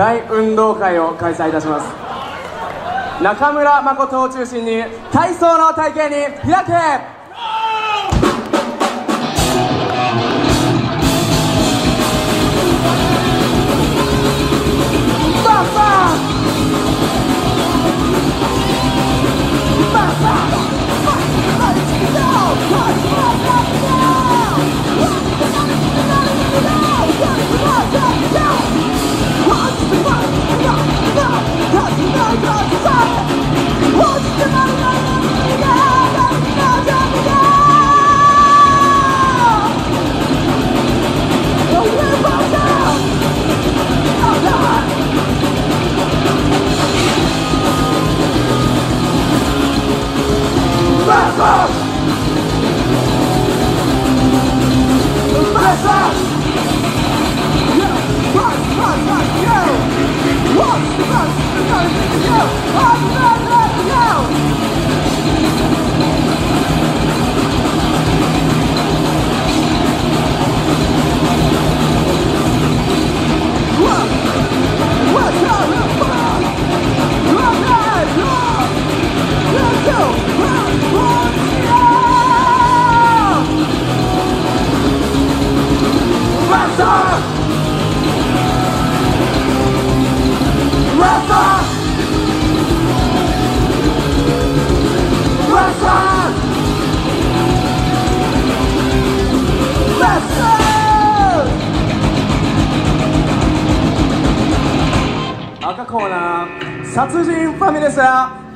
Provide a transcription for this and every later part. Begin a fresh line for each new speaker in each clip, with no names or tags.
大運動会を開催いたします。中村誠を中心に体操の体験に開け Yeah! 殺人ファミレスや。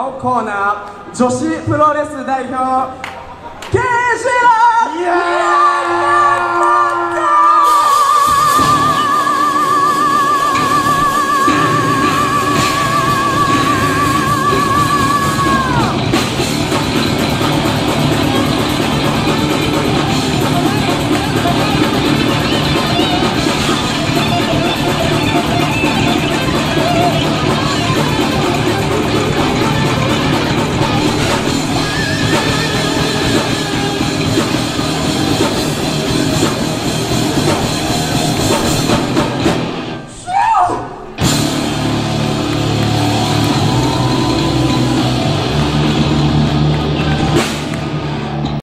青コーナー女子プロレス代表ケイ